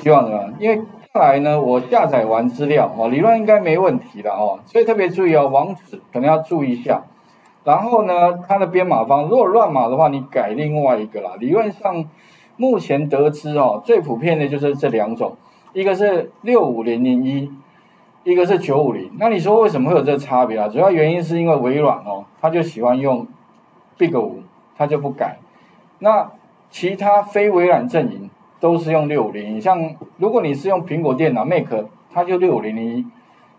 希望的，因为下来呢，我下载完资料哦，理论应该没问题的哦，所以特别注意哦，网址可能要注意一下。然后呢，它的编码方如果乱码的话，你改另外一个啦。理论上目前得知哦，最普遍的就是这两种，一个是六五零零一，一个是九五零。那你说为什么会有这差别啊？主要原因是因为微软哦，它就喜欢用 Big 五，它就不改。那其他非微软阵营都是用六五零，像如果你是用苹果电脑 Mac，它就六五零零一。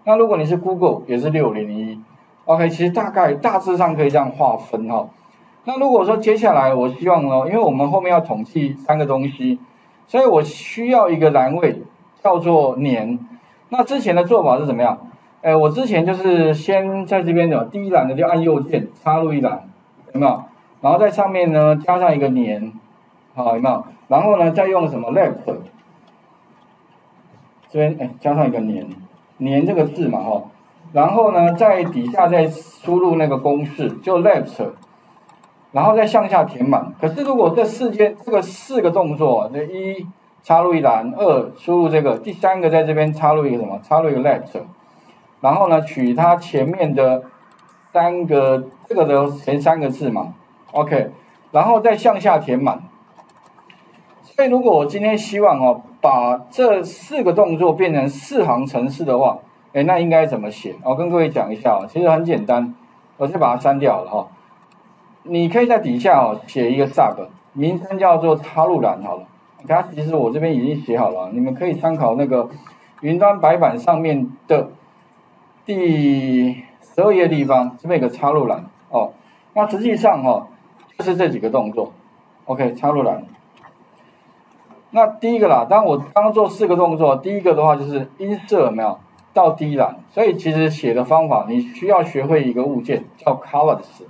那如果你是 Google，也是六五零零一。OK，其实大概大致上可以这样划分哈。那如果说接下来我希望呢，因为我们后面要统计三个东西，所以我需要一个栏位叫做年。那之前的做法是怎么样？哎，我之前就是先在这边的第一栏的就按右键插入一栏，有没有？然后在上面呢加上一个年，好有没有？然后呢再用什么 left 这边哎加上一个年，年这个字嘛哈。然后呢，在底下再输入那个公式，就 left，然后再向下填满。可是如果这四件这个四个动作，这一插入一栏，二输入这个，第三个在这边插入一个什么？插入一个 left，然后呢，取它前面的三个这个的前三个字嘛，OK，然后再向下填满。所以如果我今天希望哦，把这四个动作变成四行程式的话。哎，那应该怎么写？我跟各位讲一下哦，其实很简单，我就把它删掉了哈。你可以在底下哦写一个 sub，名称叫做插入栏好了。它其实我这边已经写好了，你们可以参考那个云端白板上面的第十二页地方，这边有个插入栏哦。那实际上哈，就是这几个动作，OK，插入栏。那第一个啦，当我刚做四个动作，第一个的话就是音色有没有？到低栏，所以其实写的方法，你需要学会一个物件叫 colors。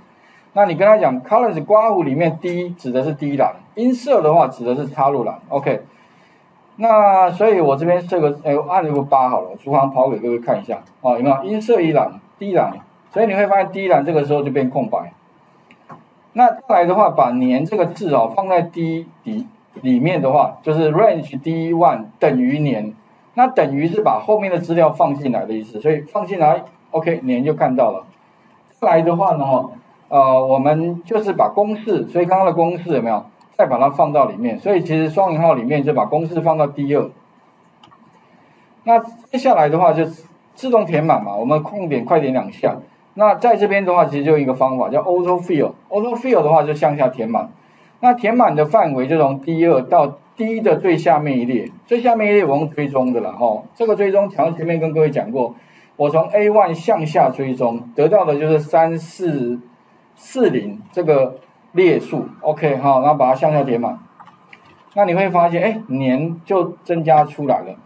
那你跟他讲 colors 刮弧里面低指的是低栏，音色的话指的是插入栏。OK，那所以我这边设个哎按一个八好了，厨房跑给各位看一下哦，有没有音色一栏低栏？所以你会发现低栏这个时候就变空白。那再来的话，把年这个字哦放在低底里面的话，就是 range d one 等于年。那等于是把后面的资料放进来的意思，所以放进来，OK，年就看到了。再来的话呢，呃，我们就是把公式，所以刚刚的公式有没有？再把它放到里面，所以其实双引号里面就把公式放到第二。那接下来的话就自动填满嘛，我们空点快点两下。那在这边的话，其实就一个方法叫 Auto Fill，Auto Fill 的话就向下填满。那填满的范围就从第二到。第一的最下面一列，最下面一列我用追踪的了哈。这个追踪，前前面跟各位讲过，我从 A one 向下追踪，得到的就是三四四零这个列数。OK 哈，然后把它向下填满。那你会发现，哎，年就增加出来了。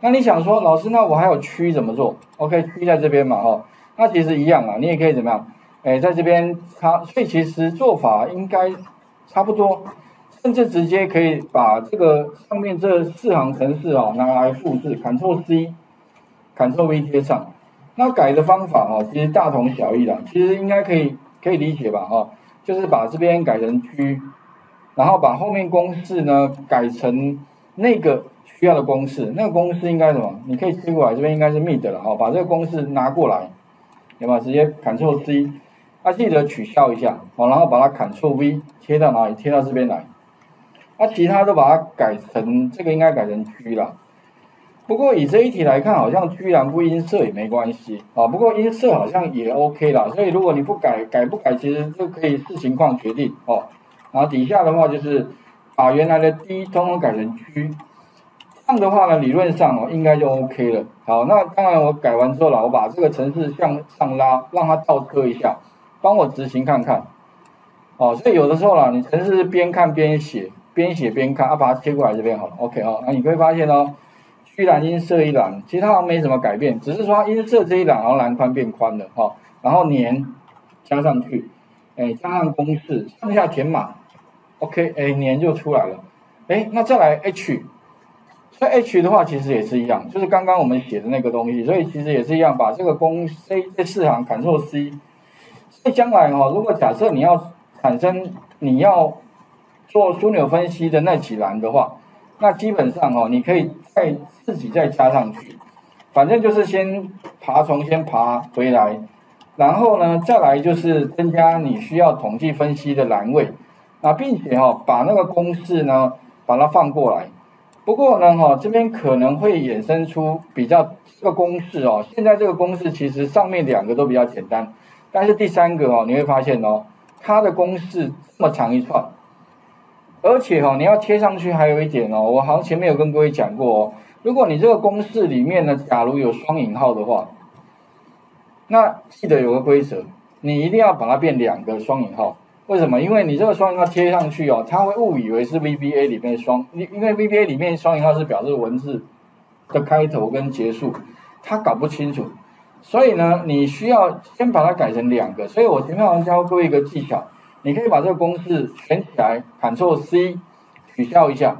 那你想说，老师，那我还有区怎么做？OK，区在这边嘛哈。那其实一样啊，你也可以怎么样？哎，在这边它，所以其实做法应该差不多。甚至直接可以把这个上面这四行程式啊拿来复制，Ctrl C，Ctrl V 贴上。那改的方法哈，其实大同小异的，其实应该可以可以理解吧哈？就是把这边改成 G，，然后把后面公式呢改成那个需要的公式。那个公式应该什么？你可以贴过来，这边应该是 mid 了哈。把这个公式拿过来，有没有？直接 Ctrl C，啊记得取消一下，好，然后把它 Ctrl V 贴到哪里？贴到这边来。那其他都把它改成这个，应该改成 g 了。不过以这一题来看，好像居然不音色也没关系啊。不过音色好像也 OK 啦，所以如果你不改，改不改，其实就可以视情况决定哦。然后底下的话就是把原来的 D 通通改成 g，，这样的话呢，理论上哦应该就 OK 了。好，那当然我改完之后了，我把这个程式向上拉，让它倒车一下，帮我执行看看。哦，所以有的时候啦，你程式是边看边写。边写边看，啊，把它切过来这边好了，OK 哦，那你会发现哦，居然音色一栏，其实它好像没什么改变，只是说音色这一栏，然后栏宽变宽了哈，然后年加上去，哎，加上公式，上下填满，OK，哎，年就出来了，哎，那再来 H，所以 H 的话其实也是一样，就是刚刚我们写的那个东西，所以其实也是一样，把这个公 C 这四行 Ctrl C，所以将来哈，如果假设你要产生你要做枢纽分析的那几栏的话，那基本上哦，你可以再自己再加上去，反正就是先爬虫先爬回来，然后呢再来就是增加你需要统计分析的栏位，啊，并且哈把那个公式呢把它放过来。不过呢哈这边可能会衍生出比较这个公式哦，现在这个公式其实上面两个都比较简单，但是第三个哦你会发现哦，它的公式这么长一串。而且哦，你要贴上去还有一点哦，我好像前面有跟各位讲过哦。如果你这个公式里面呢，假如有双引号的话，那记得有个规则，你一定要把它变两个双引号。为什么？因为你这个双引号贴上去哦，它会误以为是 VBA 里面双，因为 VBA 里面双引号是表示文字的开头跟结束，他搞不清楚。所以呢，你需要先把它改成两个。所以我前面好像教各位一个技巧。你可以把这个公式选起来，Ctrl C 取消一下。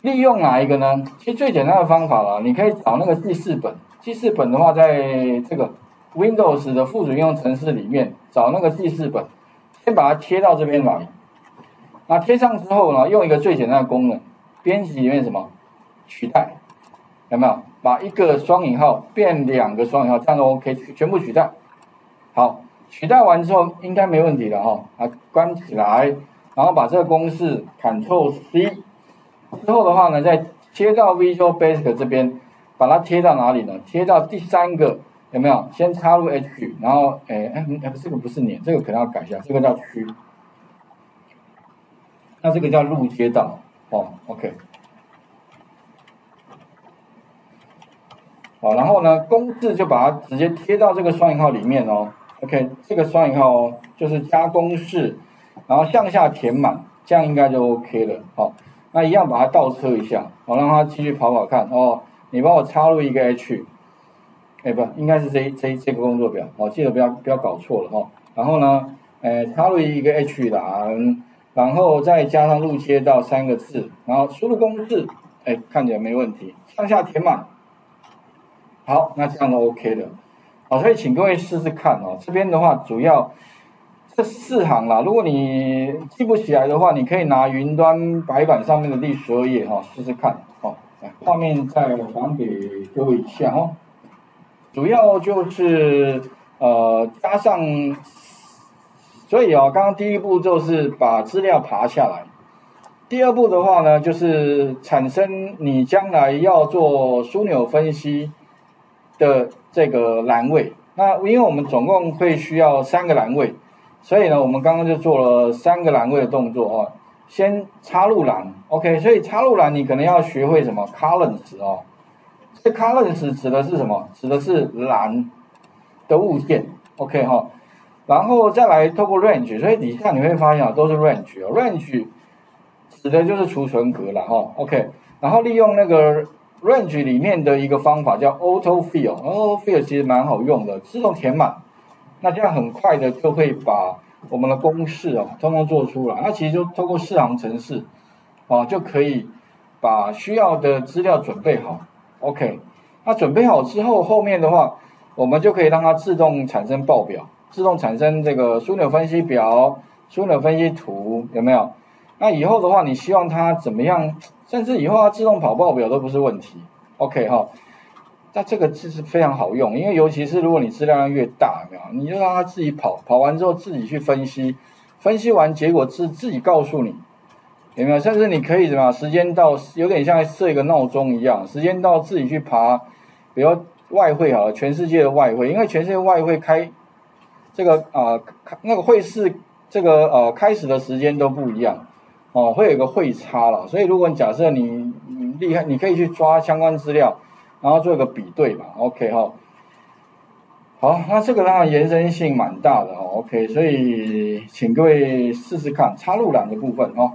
利用哪一个呢？其实最简单的方法了，你可以找那个记事本。记事本的话，在这个 Windows 的附属应用程式里面找那个记事本，先把它贴到这边来。那贴上之后呢，用一个最简单的功能，编辑里面什么取代，有没有？把一个双引号变两个双引号，这样就 OK，全部取代。好。取代完之后应该没问题了哈，啊，关起来，然后把这个公式 Ctrl C，之后的话呢，再贴到 Visual Basic 这边，把它贴到哪里呢？贴到第三个有没有？先插入 H，然后哎哎哎，这个不是年，这个可能要改一下，这个叫区，那这个叫入街道哦，OK，好，然后呢，公式就把它直接贴到这个双引号里面哦。OK，这个双引号哦，就是加公式，然后向下填满，这样应该就 OK 了。好，那一样把它倒车一下，好，让它继续跑跑看。哦，你帮我插入一个 H，哎，不，应该是这这这个工作表，哦，记得不要不要搞错了哈。然后呢，呃，插入一个 H 栏，然后再加上路接到三个字，然后输入公式，哎，看起来没问题，向下填满。好，那这样都 OK 的。好，所以请各位试试看哦。这边的话，主要这四行啦。如果你记不起来的话，你可以拿云端白板上面的第十二页哈，试试看。好，来，画面再还给各位一下哈。主要就是呃加上，所以啊，刚刚第一步就是把资料爬下来。第二步的话呢，就是产生你将来要做枢纽分析。的这个栏位，那因为我们总共会需要三个栏位，所以呢，我们刚刚就做了三个栏位的动作哦。先插入栏，OK，所以插入栏你可能要学会什么 columns 哦。这 columns 指的是什么？指的是栏的物件，OK 哈。然后再来透过 range，所以底下你会发现啊，都是 range 哦，range 指的就是储存格了哈，OK。然后利用那个。Range 里面的一个方法叫 Auto Fill，Auto Fill 其实蛮好用的，自动填满，那这样很快的就会把我们的公式哦，通通做出来。那其实就通过四行程式，哦，就可以把需要的资料准备好。OK，那准备好之后，后面的话我们就可以让它自动产生报表，自动产生这个枢纽分析表、枢纽分析图，有没有？那以后的话，你希望它怎么样？甚至以后它自动跑报表都不是问题。OK 哈，那这个字是非常好用，因为尤其是如果你资料量越大，你就让它自己跑，跑完之后自己去分析，分析完结果自自己告诉你，有没有？甚至你可以什么？时间到，有点像设一个闹钟一样，时间到自己去爬，比如外汇好了，全世界的外汇，因为全世界外汇开这个啊，那个汇市这个呃开始的时间都不一样。哦，会有一个会差了，所以如果你假设你你厉害，你可以去抓相关资料，然后做一个比对嘛，OK 哈。好，那这个当然延伸性蛮大的哦，OK，所以请各位试试看插入栏的部分哦。